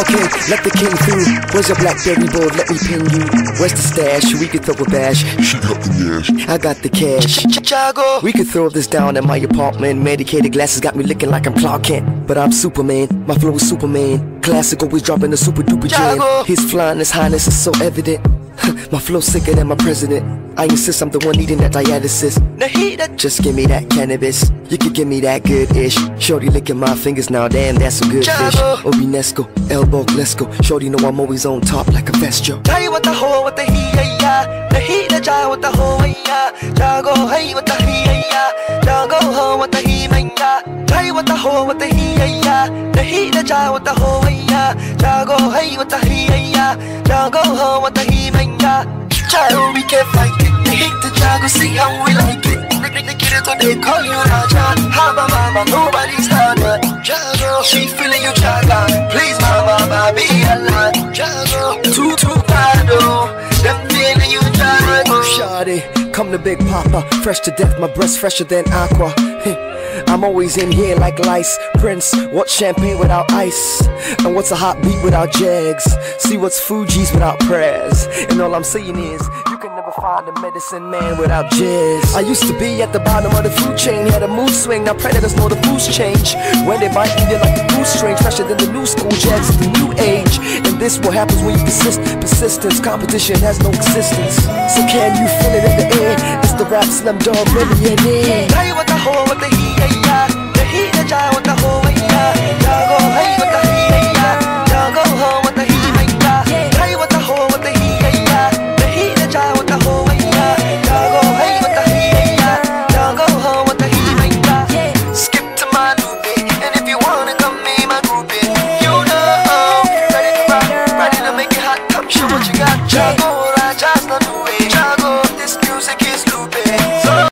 Okay, let the king through. Where's your blackberry board? Let me pin you. Where's the stash? We could throw a bash. She got the yash. I got the cash. Jargo. We could throw this down at my apartment. Medicated glasses got me looking like I'm Clark Kent. But I'm Superman. My flow is Superman. Classic always dropping the super duper jam. Jargo. His flying, his highness is so evident. My flow sicker than my president. I insist I'm the one needing that dialysis. Nahida. Just give me that cannabis. You could give me that good ish. Shorty licking my fingers now, damn, that's some good fish. Jabo. Obinesco, elbow, let's go. Shorty know I'm always on top like a Vestro. Jai with the ho with the he ya. Nahida jai with the ho ya. Jargo hey with the he ya. Jargo ho with the he ya. Jai with the ho with the he ya. Nahida jai with the ho ya. Jargo hey with the he ya. Jargo ho with the he ya. Jargo we can fight it. They hate the Jargo, see how we like it. They, call you Raja. Haba mama, nobody's harder. Jargo, she feeling you Jaga. Please mama, be alive. Jargo, too too bad oh. Them feeling you Jargo. Shawty, come to Big Papa. Fresh to death, my breast fresher than aqua. I'm always in here like lice. Prince, what's champagne without ice? And what's a hot beat without Jagz? See what's Fuji's without prayers? And all I'm saying is, you can never find a medicine man without jazz. I used to be at the bottom of the food chain, had a mood swing. Now predators know the foods change. When they bite me, they're like the goose string, fresher than the new school. Jazz is the new age, and this what happens when you persist. Persistence, competition has no existence. So can you feel it in the air? It's the rap slam dog millionaire. Jai with the ho with the